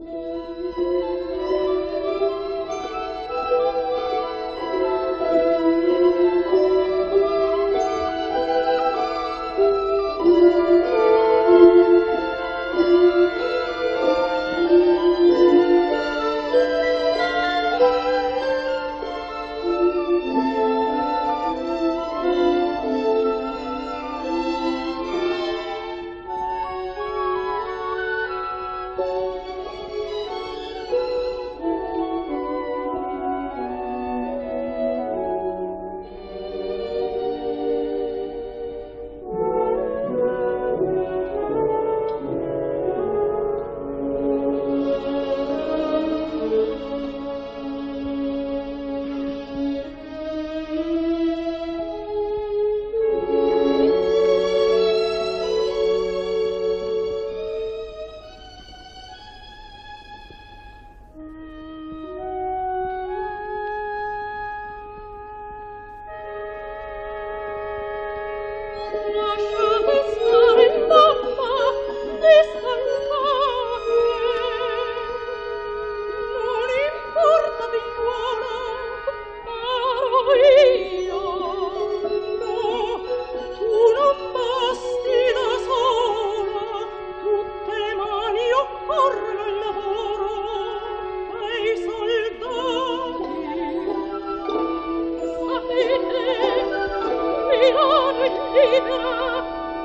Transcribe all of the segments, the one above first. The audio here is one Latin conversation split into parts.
Yeah.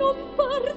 no par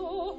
so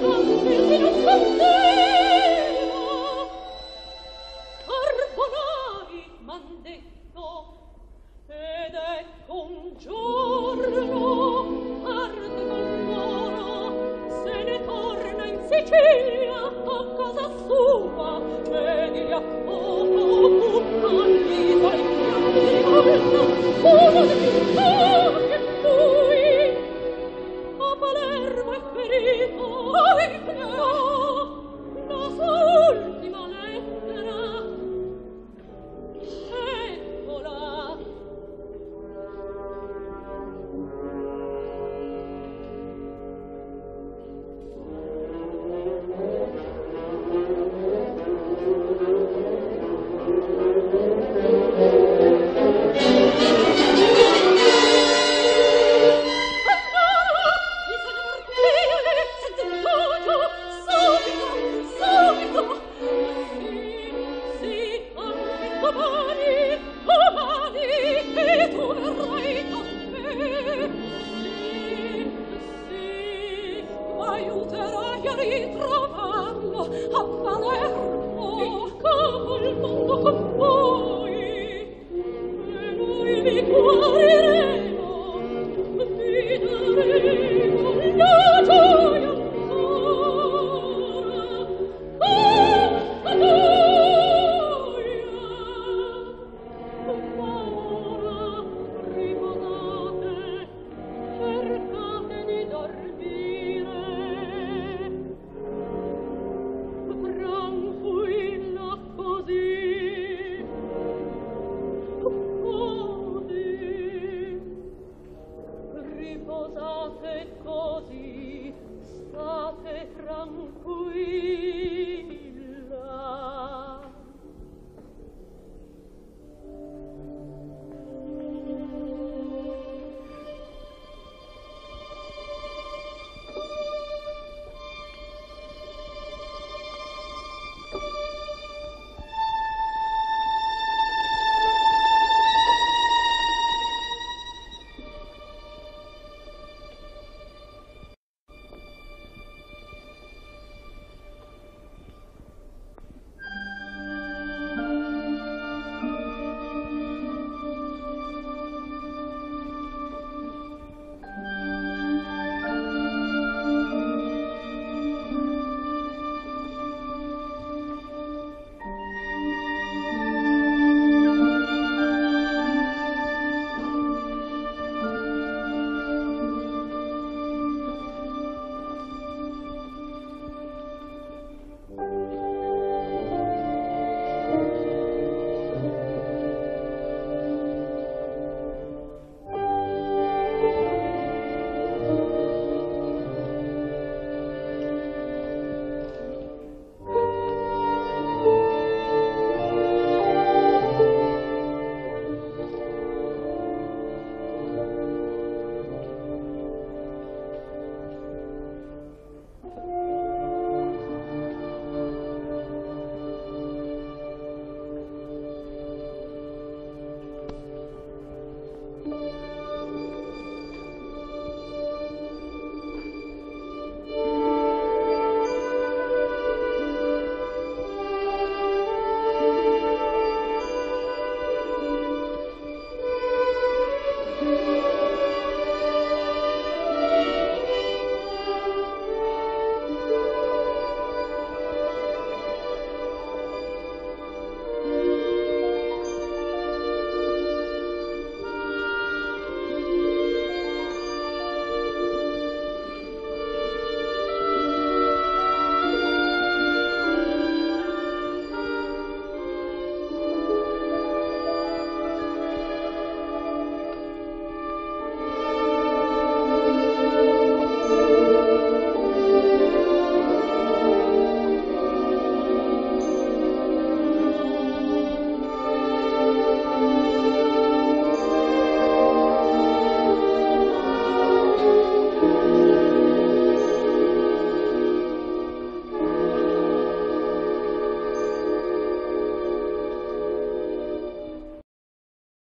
non Carbonari m'han detto ed ecco un giorno